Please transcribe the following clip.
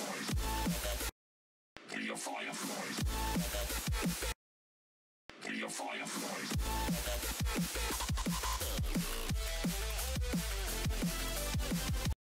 fireflies. We are fireflies. We are fireflies.